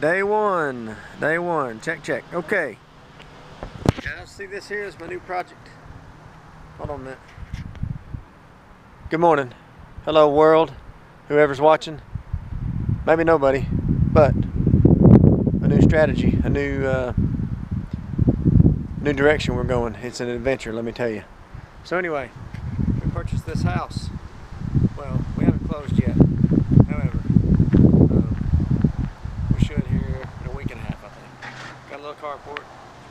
Day one. Day one. Check, check. Okay. Guys, see this here is my new project. Hold on a minute. Good morning. Hello, world. Whoever's watching. Maybe nobody, but a new strategy, a new uh, new direction we're going. It's an adventure, let me tell you. So anyway, we purchased this house. Well, we haven't closed yet. However, um, we should here in a week and a half, I think. Got a little carport,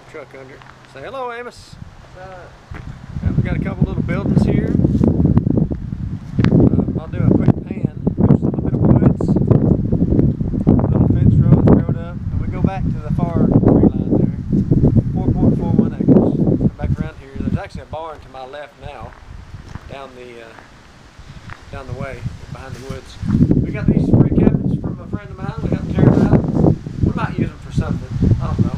truck under. it. Say hello, Amos. Yeah, we got a couple little buildings here. Um, I'll do a quick pan. There's a little bit of woods, little fence rows growed up, and we go back to the far tree line there. 4.41 acres. Come back around here. There's actually a barn to my left now, down the uh, down the way behind the woods. We got these three cabins from a friend of mine. We got them tear them out. We might use them for something. I don't know.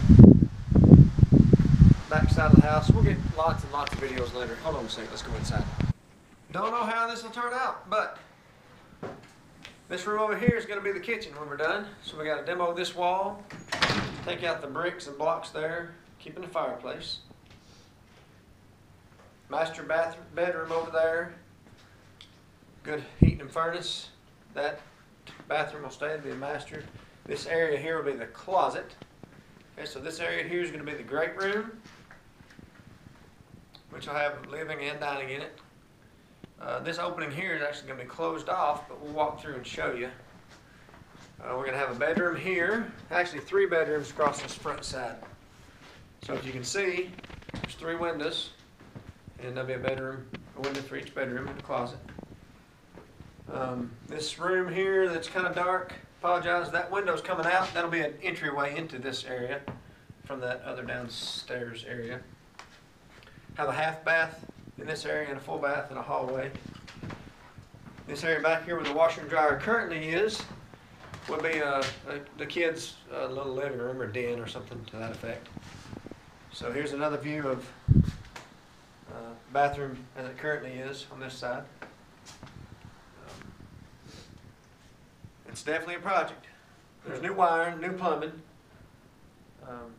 Back side of the Uh, house. We'll get lots and lots of videos later. Hold on a second. Let's go inside. Don't know how this will turn out, but this room over here is going to be the kitchen when we're done. So we got to demo this wall, take out the bricks and blocks there, keeping the fireplace. Master bathroom, bedroom over there. Good heating and furnace. That bathroom will stay to be the master. This area here will be the closet. Okay, so this area here is going to be the great room, which will have living and dining in it. Uh, this opening here is actually going to be closed off, but we'll walk through and show you. Uh, we're going to have a bedroom here, actually three bedrooms across this front side. So if you can see, there's three windows, and there'll be a bedroom, a window for each bedroom and a closet. Um, this room here that's kind of dark, apologize, that window's coming out. That'll be an entryway into this area from that other downstairs area. Have a half bath in this area and a full bath and a hallway. This area back here where the washer and dryer currently is would be uh, uh, the kids' uh, little living room or den or something to that effect. So here's another view of uh, bathroom as it currently is on this side. Um, it's definitely a project. There's new wiring, new plumbing. Um,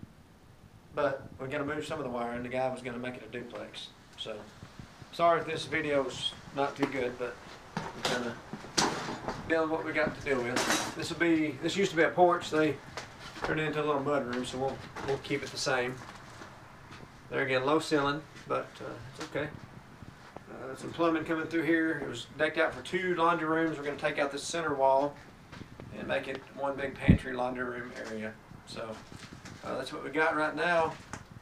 but we're gonna move some of the wiring. The guy was gonna make it a duplex. So, sorry if this video's not too good, but we're going to dealing with what we got to deal with. This will be, this used to be a porch. They turned it into a little mud room, so we'll, we'll keep it the same. There again, low ceiling, but uh, it's okay. Uh, some plumbing coming through here. It was decked out for two laundry rooms. We're going to take out this center wall and make it one big pantry laundry room area. So uh, that's what we got right now.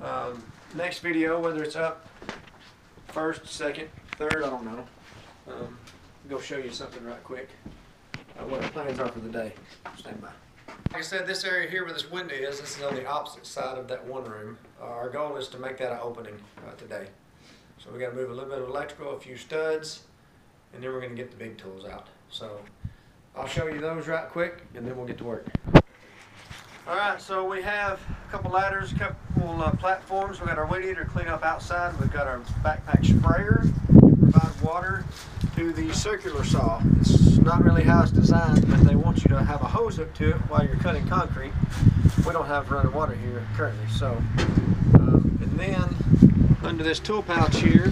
Um, next video, whether it's up first, second, third, I don't know. Um, go show you something right quick. Uh, what the plans are for the day. Stand by. Like I said, this area here where this window is, this is on the opposite side of that one room. Uh, our goal is to make that an opening uh, today. So we got to move a little bit of electrical, a few studs, and then we're going to get the big tools out. So I'll show you those right quick, and then we'll get to work. All right, so we have a couple ladders, a couple uh, platforms. We've got our weed eater clean up outside. We've got our backpack sprayer to provide water to the circular saw. It's not really how it's designed, but they want you to have a hose hook to it while you're cutting concrete. We don't have running water here currently, so. Um, and then under this tool pouch here,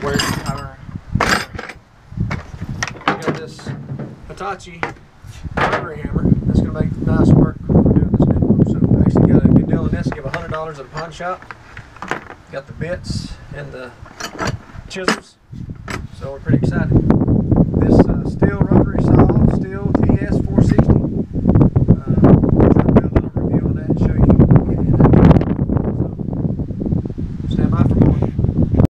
where's our we got this Hitachi rotary hammer. That's gonna make the nice work we're doing this demo. So actually got a good deal on this. Give hundred dollars at a pawn shop. Got the bits and the chisels. So we're pretty excited.